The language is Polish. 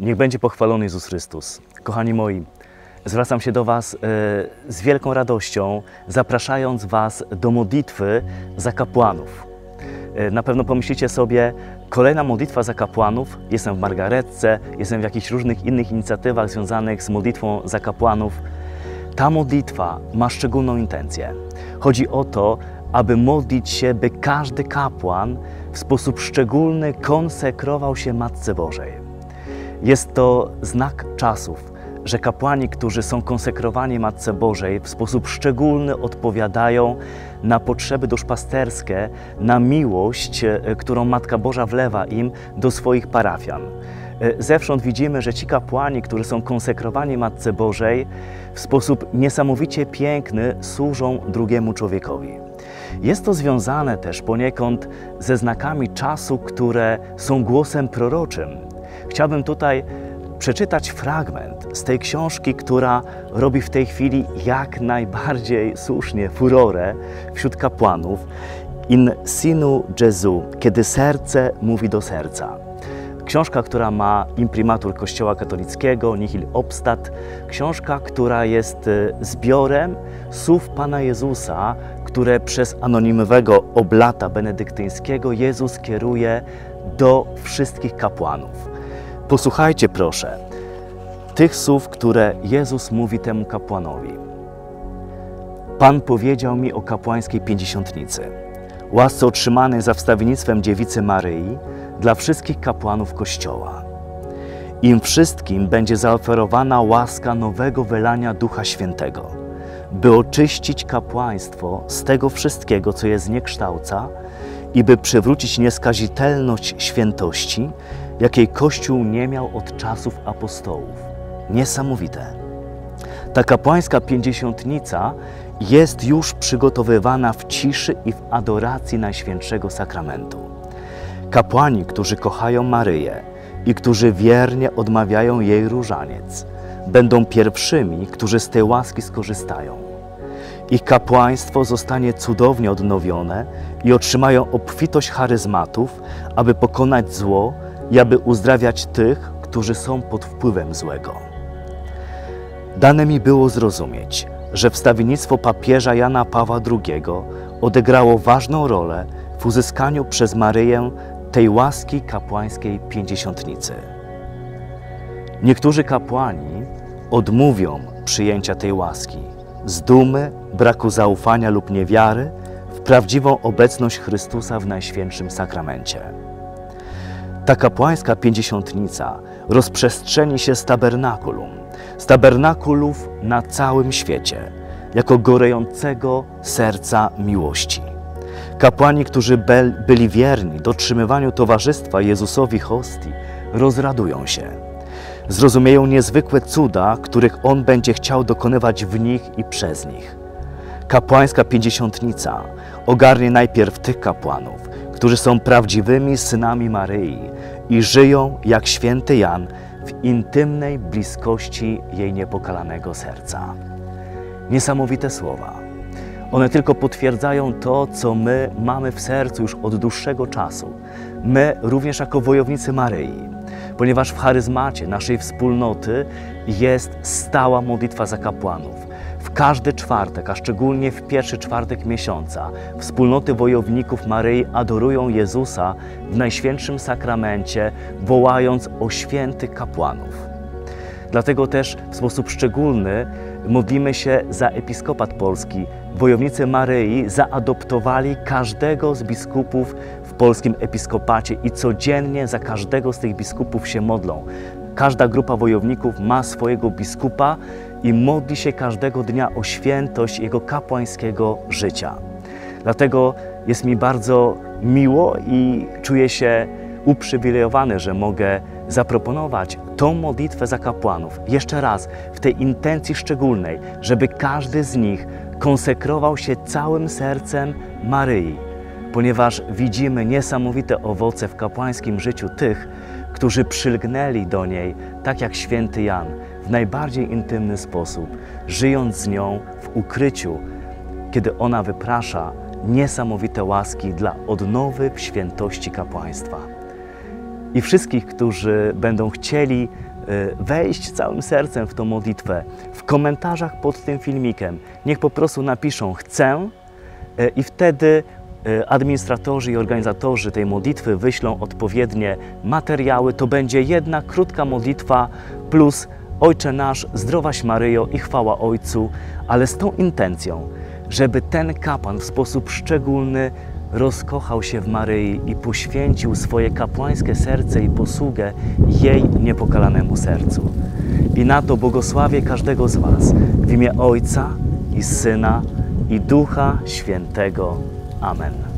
Niech będzie pochwalony Jezus Chrystus. Kochani moi, zwracam się do Was e, z wielką radością, zapraszając Was do modlitwy za kapłanów. E, Na pewno pomyślicie sobie, kolejna modlitwa za kapłanów. Jestem w Margaretce, jestem w jakichś różnych innych inicjatywach związanych z modlitwą za kapłanów. Ta modlitwa ma szczególną intencję. Chodzi o to, aby modlić się, by każdy kapłan w sposób szczególny konsekrował się Matce Bożej. Jest to znak czasów, że kapłani, którzy są konsekrowani Matce Bożej, w sposób szczególny odpowiadają na potrzeby duszpasterskie, na miłość, e, którą Matka Boża wlewa im do swoich parafian. E, Zewsząd widzimy, że ci kapłani, którzy są konsekrowani Matce Bożej, w sposób niesamowicie piękny służą drugiemu człowiekowi. Jest to związane też poniekąd ze znakami czasu, które są głosem proroczym. Chciałbym tutaj przeczytać fragment z tej książki, która robi w tej chwili jak najbardziej słusznie furorę wśród kapłanów. In sinu Jesu, kiedy serce mówi do serca. Książka, która ma imprimatur Kościoła katolickiego, Nihil Obstat. Książka, która jest e, zbiorem słów Pana Jezusa, które przez anonimowego oblata benedyktyńskiego Jezus kieruje do wszystkich kapłanów. Posłuchajcie proszę tych słów, które Jezus mówi temu kapłanowi. Pan powiedział mi o kapłańskiej pięćdziesiątnicy, łasce otrzymanej za wstawiennictwem dziewicy Maryi dla wszystkich kapłanów Kościoła. Im wszystkim będzie zaoferowana łaska nowego wylania Ducha Świętego, by oczyścić kapłaństwo z tego wszystkiego, co je zniekształca i by przywrócić nieskazitelność świętości, jakiej Kościół nie miał od czasów apostołów. Niesamowite. Ta kapłańska pięćdziesiątnica jest już przygotowywana w ciszy i w adoracji Najświętszego Sakramentu. Kapłani, którzy kochają Maryję i którzy wiernie odmawiają jej różaniec, będą pierwszymi, którzy z tej łaski skorzystają. Ich kapłaństwo zostanie cudownie odnowione i otrzymają obfitość charyzmatów, aby pokonać zło i aby uzdrawiać tych, którzy są pod wpływem złego. Dane mi było zrozumieć, że wstawiennictwo papieża Jana Pawła II odegrało ważną rolę w uzyskaniu przez Maryję tej łaski kapłańskiej pięćdziesiątnicy. Niektórzy kapłani odmówią przyjęcia tej łaski z dumy, braku zaufania lub niewiary w prawdziwą obecność Chrystusa w Najświętszym Sakramencie. Ta kapłańska pięćdziesiątnica rozprzestrzeni się z tabernakulum, z tabernakulów na całym świecie, jako gorejącego serca miłości. Kapłani, którzy byli wierni dotrzymywaniu towarzystwa Jezusowi hostii, rozradują się. Zrozumieją niezwykłe cuda, których On będzie chciał dokonywać w nich i przez nich. Kapłańska pięćdziesiątnica ogarnie najpierw tych kapłanów, którzy są prawdziwymi synami Maryi i żyją jak święty Jan w intymnej bliskości jej niepokalanego serca. Niesamowite słowa. One tylko potwierdzają to, co my mamy w sercu już od dłuższego czasu. My również jako wojownicy Maryi, ponieważ w charyzmacie naszej wspólnoty jest stała modlitwa za kapłanów. W każdy czwartek, a szczególnie w pierwszy czwartek miesiąca, wspólnoty wojowników Maryi adorują Jezusa w Najświętszym Sakramencie, wołając o świętych kapłanów. Dlatego też w sposób szczególny modlimy się za episkopat polski. Wojownicy Maryi zaadoptowali każdego z biskupów w polskim episkopacie i codziennie za każdego z tych biskupów się modlą. Każda grupa wojowników ma swojego biskupa i modli się każdego dnia o świętość jego kapłańskiego życia. Dlatego jest mi bardzo miło i czuję się uprzywilejowany, że mogę zaproponować tą modlitwę za kapłanów jeszcze raz w tej intencji szczególnej, żeby każdy z nich konsekrował się całym sercem Maryi, ponieważ widzimy niesamowite owoce w kapłańskim życiu tych, którzy przylgnęli do niej, tak jak święty Jan, w najbardziej intymny sposób, żyjąc z nią w ukryciu, kiedy ona wyprasza niesamowite łaski dla odnowy w świętości kapłaństwa. I wszystkich, którzy będą chcieli wejść całym sercem w tą modlitwę. W komentarzach pod tym filmikiem niech po prostu napiszą chcę y, i wtedy y, administratorzy i organizatorzy tej modlitwy wyślą odpowiednie materiały. To będzie jedna krótka modlitwa plus Ojcze nasz, zdrowaś Maryjo i chwała Ojcu, ale z tą intencją, żeby ten kapłan w sposób szczególny rozkochał się w Maryi i poświęcił swoje kapłańskie serce i posługę jej niepokalanemu sercu. I na to błogosławię każdego z Was w imię Ojca i Syna i Ducha Świętego. Amen.